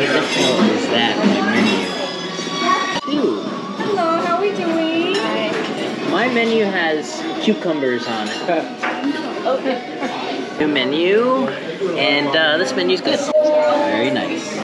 What is that on my menu? Ooh, Hello, how are we doing? Hi. my menu has cucumbers on it. okay. New menu, and uh, this menu's good. Very.